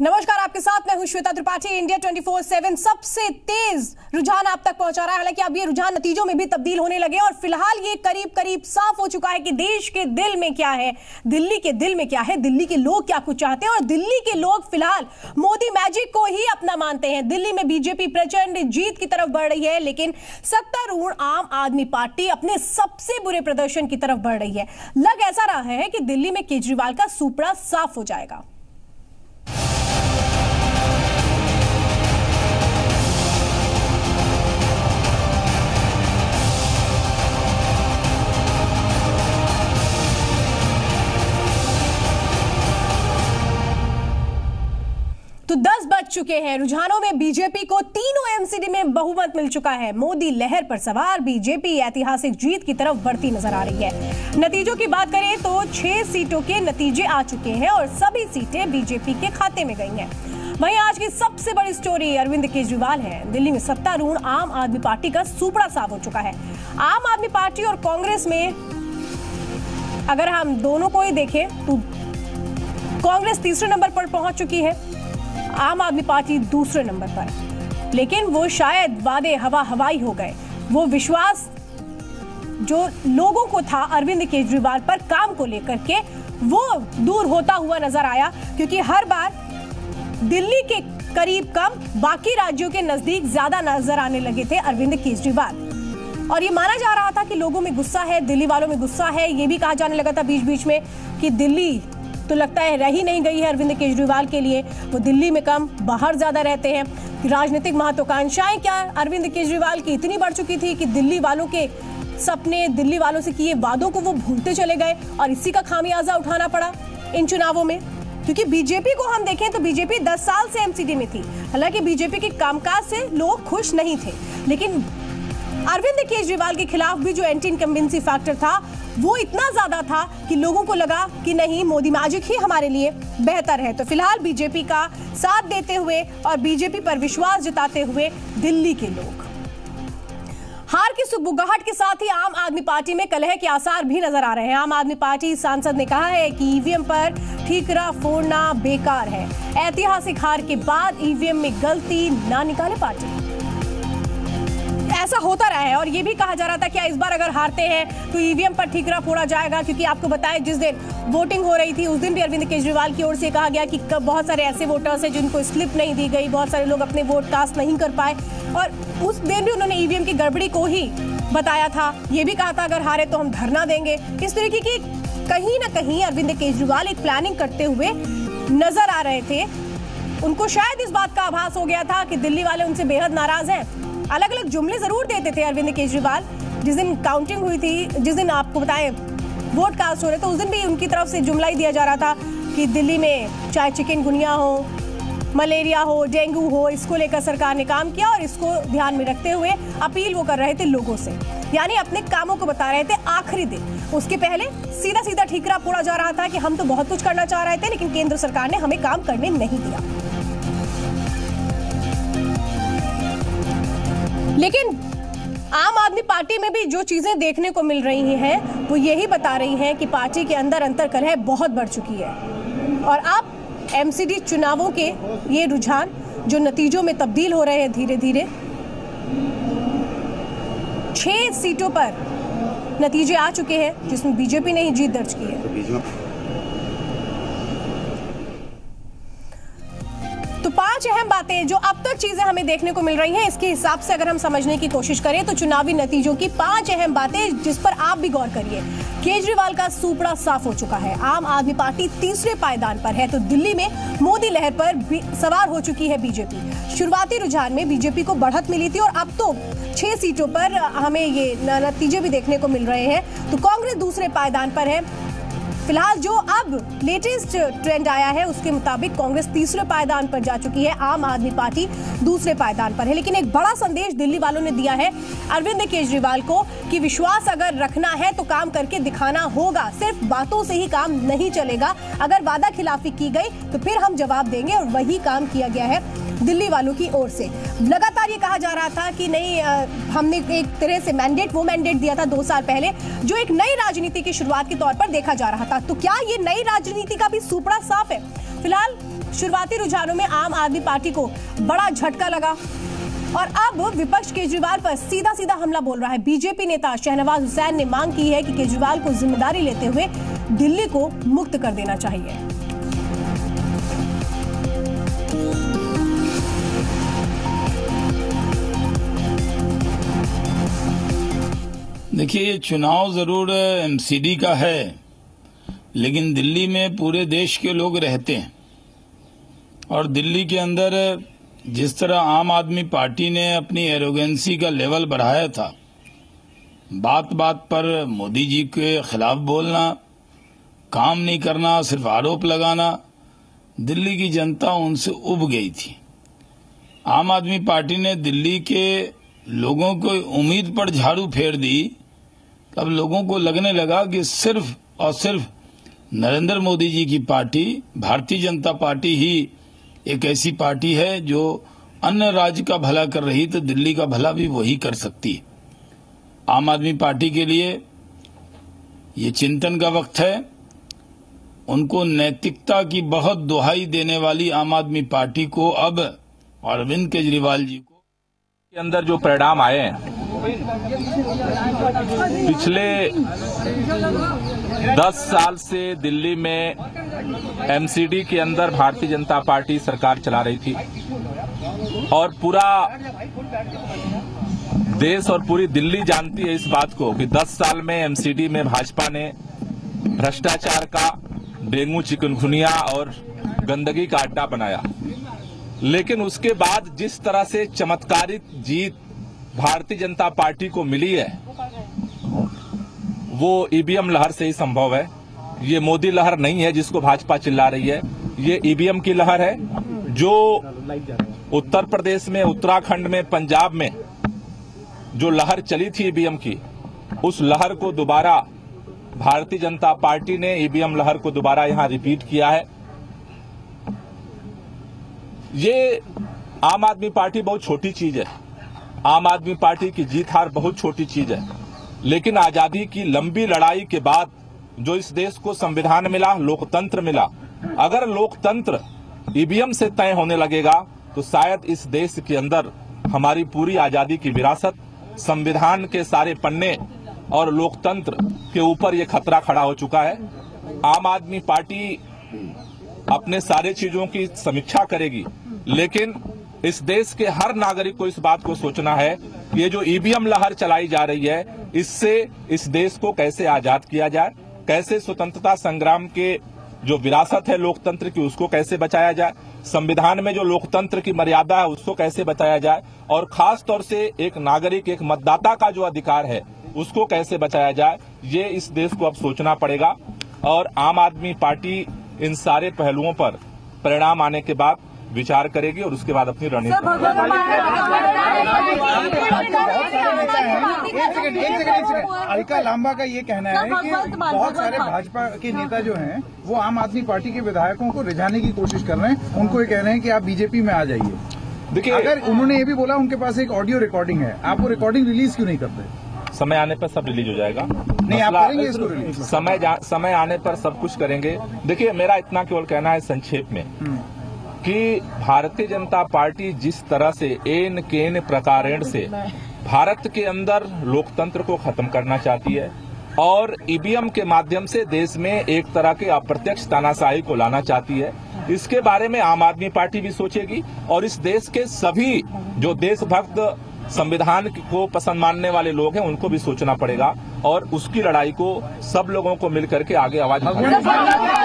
नमस्कार, आपके साथ मैं हूँ श्वेता त्रिपाठी। इंडिया 24/7 सबसे तेज रुझान आप तक पहुँचा रहा है। हालाँकि अब ये रुझान नतीजों में भी तब्दील होने लगे और फ़िलहाल ये करीब करीब साफ़ हो चुका है कि देश के दिल में क्या है, दिल्ली के दिल में क्या है, दिल्ली के लोग क्या कुछ चाहते हैं और दिल्ली के लोग फ़िलहाल मोदी मैजिक को ही अपना मानते हैं। दिल्ली में बीजेपी प्रचंड जीत की तरफ़ बढ़ रही है, लेकिन सत्तारूढ़ आम आदमी पार्टी अपने सबसे बुरे प्रदर्शन की तरफ़ बढ़ रही है। लग ऐसा रहा है कि दिल्ली में केजरीवाल का सुपड़ा साफ़ हो जाएगा। तो 10 बज चुके हैं। रुझानों में बीजेपी को तीनों एमसीडी में बहुमत मिल चुका है। मोदी लहर पर सवार, बीजेपी ऐतिहासिक जीत की तरफ़ बढ़ती नज़र आ रही है। नतीजों की बात करें तो छह सीटों के नतीजे आ चुके हैं और सभी सीटें बीजेपी के खाते में गई हैं। वहीं आज की सबसे बड़ी स्टोरी अरविंद केजरीवाल है। दिल्ली में सत्तारूढ़ आम आदमी पार्टी का सुपड़ा साफ़ हो चुका है। आम आदमी पार्टी और कांग्रेस में अगर हम दोनों को ही देखें तो कांग्रेस तीसरे नंबर पर पहुँच चुकी है। आम आदमी पार्टी दूसरे नंबर पर। लेकिन वो शायद वादे हवा हवाई हो गए। वो विश्वास जो लोगों को था अरविंद केजरीवाल पर काम को लेकर के, वो दूर होता हुआ नज़र आया। क्योंकि हर बार दिल्ली के करीब कम, बाकी राज्यों के नज़दीक ज़्यादा नज़र आने लगे थे अरविंद केजरीवाल। और ये माना जा रहा था कि लोगों में गुस्सा है, दिल्ली वालों में गुस्सा है, ये भी कहा जाने लगा था बीच बीच में कि दिल्ली तो लगता है रही नहीं गई है अरविंद केजरीवाल के लिए। वो दिल्ली में कम, बाहर ज़्यादा रहते हैं। राजनीतिक महत्वाकांक्षाएँ क्या अरविंद केजरीवाल की? इतनी बढ़ चुकी थी कि दिल्ली वालों के सपने दिल्ली वालों से किए वादों को वो भूलते चले गए और इसी का खामियाजा उठाना पड़ा इन चुनावों में। क्योंकि बीजेपी को हम देखें तो बीजेपी 10 साल से एमसीडी में थी। हालाँकि बीजेपी के कामकाज से लोग खुश नहीं थे। लेकिन अरविंद केजरीवाल के खिलाफ भी जो एंटी इनकम्बेंसी फैक्टर था वो इतना ज़्यादा था कि लोगों को लगा कि नहीं, मोदी मैजिक ही हमारे लिए बेहतर है। तो फ़िलहाल बीजेपी का साथ देते हुए और बीजेपी पर विश्वास जताते हुए दिल्ली के लोग। हार की सुगबुगाहट के साथ ही आम आदमी पार्टी में कलह के आसार भी नज़र आ रहे हैं। आम आदमी पार्टी सांसद ने कहा है कि ईवीएम पर ठीकरा फोड़ना बेकार है। ऐतिहासिक हार के बाद ईवीएम में गलती ना निकाले पार्टी। ऐसा होता रहा है और ये भी कहा जा रहा था कि इस बार अगर हारते हैं तो ईवीएम पर ठीकरा फोड़ा जाएगा, क्योंकि आपको बताएँ जिस दिन वोटिंग हो रही थी, उस दिन भी अरविंद केजरीवाल की ओर से कहा गया कि बहुत सारे ऐसे वोटर्स हैं जिनको स्लिप नहीं दी गई, बहुत सारे लोग अपने वोट कास्ट नहीं कर पाए। और उस दिन भी उन्होंने ईवीएम की गड़बड़ी को ही बताया था, ये भी कहा था अगर हारे तो हम धरना देंगे। इस तरीके की कहीं ना कहीं अरविंद केजरीवाल एक प्लानिंग करते हुए नज़र आ रहे थे। उनको शायद इस बात का आभास हो गया था कि दिल्ली वाले उनसे बेहद नाराज़ हैं। अलग अलग जुमले ज़रूर देते थे अरविंद केजरीवाल। जिस दिन काउंटिंग हुई थी, जिस दिन आपको बताएँ वोट कास्ट हो रहे थे उस दिन भी उनकी तरफ़ से जुमला ही दिया जा रहा था कि दिल्ली में चाहे चिकन गुनिया हो मलेरिया हो, डेंगू हो, इसको लेकर सरकार ने काम किया और इसको ध्यान में रखते हुए अपील वो कर रहे थे लोगों से। यानी अपने कामों को बता रहे थे आखिरी दिन। उसके पहले सीधा सीधा ठीकरा फोड़ा जा रहा था कि हम तो बहुत कुछ करना चाह रहे थे, लेकिन केंद्र सरकार ने हमें काम करने नहीं दिया। लेकिन आम आदमी पार्टी में भी जो चीज़ें देखने को मिल रही हैं, वो यही बता रही हैं कि पार्टी के अंदर अंतर कलह बहुत बढ़ चुकी है। और अब एमसीडी चुनावों के ये रुझान, जो नतीजों में तब्दील हो रहे हैं धीरे धीरे छह सीटों पर नतीजे आ चुके हैं, जिसमें बीजेपी ने ही जीत दर्ज की है। पाँच अहम बातें जो अब तक चीज़ें हमें देखने को मिल रही हैं। इसके हिसाब से अगर हम समझने की कोशिश करें तो चुनावी नतीजों की पाँच अहम बातें जिस पर आप भी गौर करिए। केजरीवाल का सुपड़ा साफ़ हो चुका है। आम आदमी पार्टी तीसरे पायदान पर है। तो दिल्ली में मोदी लहर पर सवार हो चुकी है बीजेपी। शुरुआती रुझान में बीजेपी को बढ़त मिली थी और अब तो छह सीटों पर हमें ये नतीजे भी देखने को मिल रहे हैं। तो कांग्रेस दूसरे पायदान पर है। फ़िलहाल जो अब लेटेस्ट ट्रेंड आया है, उसके मुताबिक कांग्रेस तीसरे पायदान पर जा चुकी है, आम आदमी पार्टी दूसरे पायदान पर है। लेकिन एक बड़ा संदेश दिल्ली वालों ने दिया है, अरविंद केजरीवाल को, कि विश्वास अगर रखना है तो काम करके दिखाना होगा। सिर्फ़ बातों से ही काम नहीं चलेगा। अगर वादा खिलाफी की गई तो फिर हम जवाब देंगे, और वही काम किया गया है दिल्ली वालों की ओर से। लगातार ये कहा जा रहा था कि नहीं हमने एक तरह से मैंडेट वो मैंडेट दिया था दो साल पहले, जो एक नई राजनीति की शुरुआत के तौर पर देखा जा रहा था। तो क्या ये नई राजनीति का भी सुपड़ा साफ़ है? फ़िलहाल, शुरुआती रुझानों में आम आदमी पार्टी को बड़ा झटका लगा। और अब विपक्ष केजरीवाल पर सीधा सीधा हमला बोल रहा है। बीजेपी नेता शहनवाज हुसैन ने मांग की है कि केजरीवाल को ज़िम्मेदारी लेते हुए दिल्ली को मुक्त कर देना चाहिए। देखिए, ये चुनाव ज़रूर एमसीडी का है। लेकिन दिल्ली में पूरे देश के लोग रहते हैं। और दिल्ली के अंदर जिस तरह आम आदमी पार्टी ने अपनी एरोगेंसी का लेवल बढ़ाया था बात बात पर मोदी जी के खिलाफ बोलना, काम नहीं करना, सिर्फ़ आरोप लगाना, दिल्ली की जनता उनसे उब गई थी। आम आदमी पार्टी ने दिल्ली के लोगों को उम्मीद पर झाड़ू फेर दी, तब लोगों को लगने लगा कि सिर्फ़ और सिर्फ़ नरेंद्र मोदी जी की पार्टी भारतीय जनता पार्टी ही एक ऐसी पार्टी है जो अन्य राज्य का भला कर रही तो दिल्ली का भला भी वही कर सकती है। आम आदमी पार्टी के लिए ये चिंतन का वक्त है। उनको नैतिकता की बहुत दुहाई देने वाली आम आदमी पार्टी को अब अरविंद केजरीवाल जी को के अंदर जो परिणाम आए हैं पिछले दस साल से दिल्ली में एमसीडी के अंदर भारतीय जनता पार्टी सरकार चला रही थी और पूरा देश और पूरी दिल्ली जानती है इस बात को कि 10 साल में एमसीडी में भाजपा ने भ्रष्टाचार का डेंगू चिकनगुनिया और गंदगी का अड्डा बनाया। लेकिन उसके बाद जिस तरह से चमत्कारिक जीत भारतीय जनता पार्टी को मिली है, वो ईवीएम लहर से ही संभव है। ये मोदी लहर नहीं है जिसको भाजपा चिल्ला रही है। ये ईवीएम की लहर है, जो उत्तर प्रदेश में, उत्तराखंड में, पंजाब में जो लहर चली थी ईवीएम की, उस लहर को दोबारा भारतीय जनता पार्टी ने ईवीएम लहर को दोबारा यहाँ रिपीट किया है। ये आम आदमी पार्टी बहुत छोटी चीज़ है। आम आदमी पार्टी की जीत हार बहुत छोटी चीज़ है। लेकिन आज़ादी की लंबी लड़ाई के बाद जो इस देश को संविधान मिला, लोकतंत्र मिला, अगर लोकतंत्र ईवीएम से तय होने लगेगा तो शायद इस देश के अंदर हमारी पूरी आज़ादी की विरासत, संविधान के सारे पन्ने और लोकतंत्र के ऊपर ये खतरा खड़ा हो चुका है। आम आदमी पार्टी अपने सारे चीज़ों की समीक्षा करेगी, लेकिन इस देश के हर नागरिक को इस बात को सोचना है, ये जो ईवीएम लहर चलाई जा रही है, इससे इस देश को कैसे आज़ाद किया जाए, कैसे स्वतंत्रता संग्राम के जो विरासत है लोकतंत्र की, उसको कैसे बचाया जाए, संविधान में जो लोकतंत्र की मर्यादा है, उसको कैसे बचाया जाए, और खास तौर से एक नागरिक, एक मतदाता का जो अधिकार है, उसको कैसे बचाया जाए, ये इस देश को अब सोचना पड़ेगा। और आम आदमी पार्टी इन सारे पहलुओं पर परिणाम आने के बाद विचार करेगी और उसके बाद अपनी रणनीति एक सेकंड एक सेकंड एक सेकंड अलका लांबा का ये कहना है कि बहुत सारे भाजपा के नेता जो हैं वो आम आदमी पार्टी के विधायकों को रिझाने की कोशिश कर रहे हैं। उनको ये कह रहे हैं कि आप बीजेपी में आ जाइए। देखिए अगर उन्होंने ये भी बोला उनके पास एक ऑडियो रिकॉर्डिंग है। आप वो रिकॉर्डिंग रिलीज़ क्यों नहीं करते? समय आने पर सब रिलीज़ हो जाएगा। नहीं, आप करेंगे इसको समय जा- समय आने पर सब कुछ करेंगे। देखिए मेरा इतना केवल कहना है संक्षेप में। कि भारतीय जनता पार्टी जिस तरह से एन केन प्रकारेण से भारत के अंदर लोकतंत्र को खत्म करना चाहती है और ईवीएम के माध्यम से देश में एक तरह के अप्रत्यक्ष तानाशाही को लाना चाहती है इसके बारे में आम आदमी पार्टी भी सोचेगी और इस देश के सभी जो देशभक्त संविधान को पसंद मानने वाले लोग हैं उनको भी सोचना पड़ेगा और उसकी लड़ाई को सब लोगों को मिलकर के आगे आवाज़